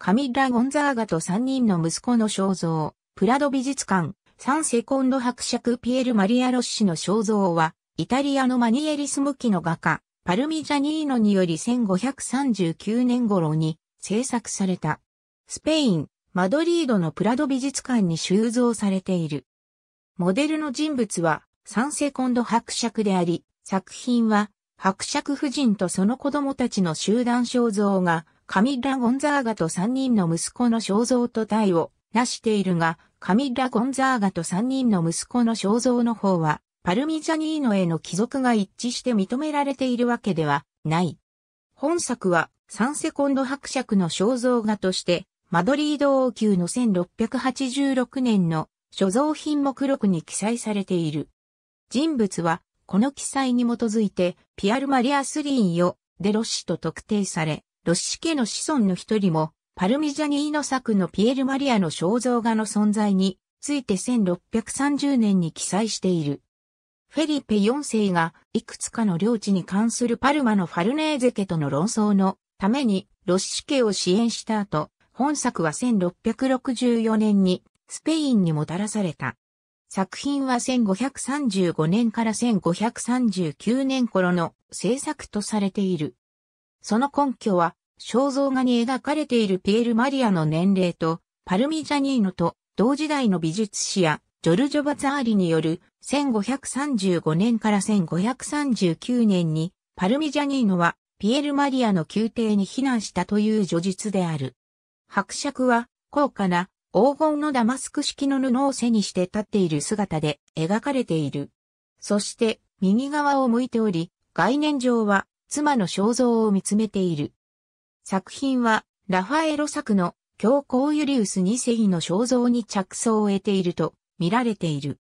カミラ・ゴンザーガと3人の息子の肖像、プラド美術館、サンセコンド伯爵ピエル・マリア・ロッシの肖像は、イタリアのマニエリスム期の画家、パルミジャニーノにより1539年頃に制作された。スペイン、マドリードのプラド美術館に収蔵されている。モデルの人物はサンセコンド伯爵であり、作品は伯爵夫人とその子供たちの集団肖像がカミラ・ゴンザーガと3人の息子の肖像と体を成しているが、カミラ・ゴンザーガと3人の息子の肖像の方は、パルミジャニーノへの帰属が一致して認められているわけではない。本作は、サンセコンド伯爵の肖像画として、マドリード王宮の1686年の所蔵品目録に記載されている。人物は、この記載に基づいて、ピアル・マリア・スリーンよ、デロッシと特定され、ロッシ家の子孫の一人も、パルミジャニーノ作のピエル・マリアの肖像画の存在について1630年に記載している。フェリペ4世がいくつかの領地に関するパルマのファルネーゼ家との論争のためにロッシ家を支援した後、本作は1664年にスペインにもたらされた。作品は1535年から1539年頃の制作とされている。その根拠は、肖像画に描かれているピエール・マリアの年齢と、パルミジャニーノと同時代の美術史やジョルジョ・バザーリによる1535年から1539年にパルミジャニーノはピエール・マリアの宮廷に避難したという叙述である。伯爵は高価な黄金のダマスク式の布を背にして立っている姿で描かれている。そして右側を向いており、概念上は妻の肖像を見つめている。作品は、ラファエロ作の教皇ユリウス2世の肖像に着想を得ていると見られている。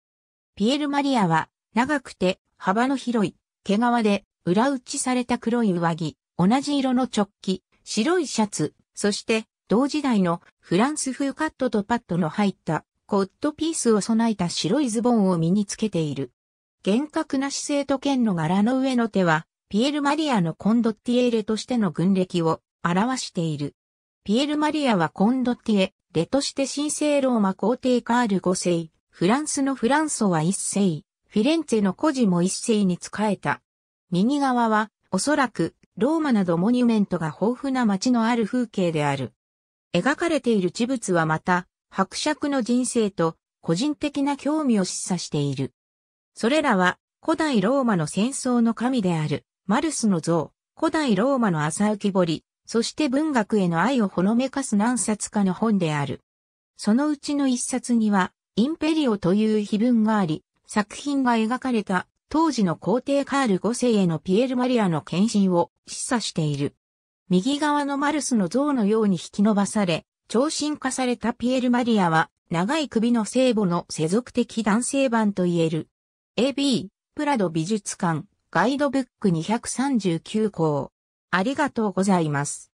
ピエル・マリアは、長くて幅の広い、毛皮で裏打ちされた黒い上着、同じ色の直帰、白いシャツ、そして同時代のフランス風カットとパッドの入ったコットピースを備えた白いズボンを身につけている。厳格な姿勢と剣の柄の上の手はピエル・マリアのコンドッティエーレとしての軍歴を表している。ピエル・マリアはコンドッティエレとして神聖ローマ皇帝カール5世、フランスのフランソは1世、フィレンツェの孤児も1世に仕えた。右側はおそらくローマなどモニュメントが豊富な街のある風景である。描かれている事物はまた、伯爵の人生と個人的な興味を示唆している。それらは古代ローマの戦争の神であるマルスの像、古代ローマの朝浮き彫りそして文学への愛をほのめかす何冊かの本である。そのうちの一冊には、インペリオという碑文があり、作品が描かれた当時の皇帝カール5世へのピエール・マリアの献身を示唆している。右側のマルスの像のように引き伸ばされ、長身化されたピエール・マリアは、長い首の聖母の世俗的男性版と言える。AB、プラド美術館、ガイドブック239項。ありがとうございます。